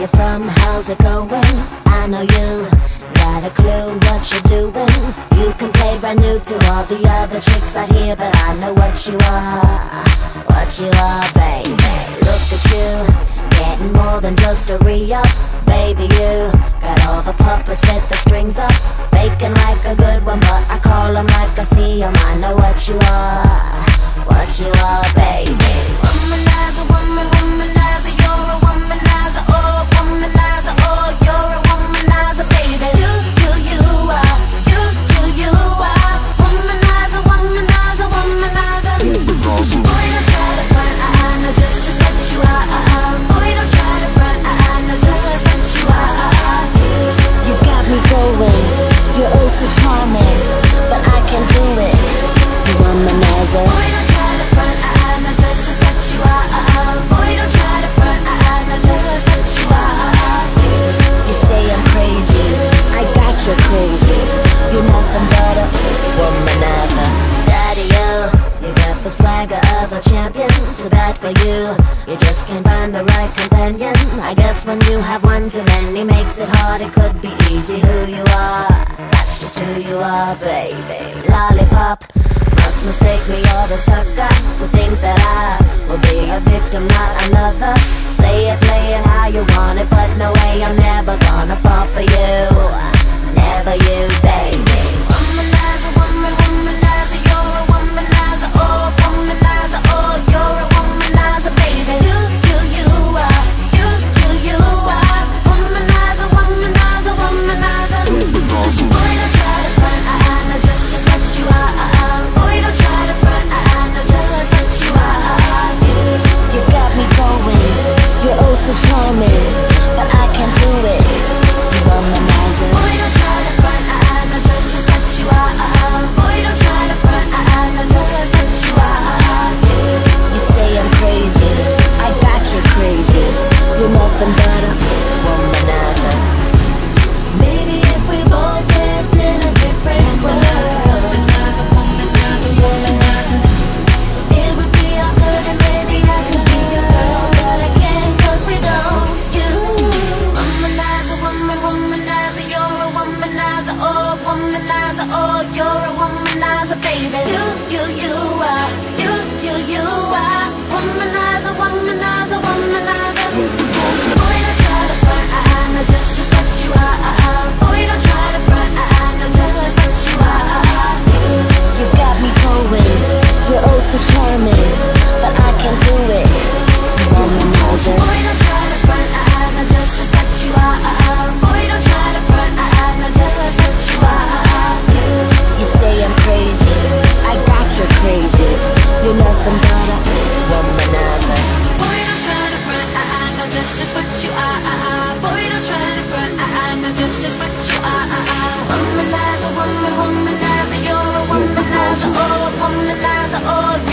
you from? How's it going? I know you got a clue what you're doing. You can play brand new to all the other chicks out here, but I know what you are, what you are, baby. Look at you, getting more than just a re-up, baby. You got all the puppets with the strings up. for you. You just can't find the right companion. I guess when you have one too many Makes it hard, it could be easy Who you are, that's just who you are, baby. Lollipop. Must mistake me, you're the sucker To think that I will be a victim, not another. Say it, play it how you want it But no way, I'm never gonna fall for you. Never you, you, you are, you, you, you are, womanizer, womanizer. just what you are, ah, ah, ah. boy, don't try to front, ah, ah. no, just, just what you are, womanizer, woman, womanizer, you're a womanizer, oh, womanizer, oh.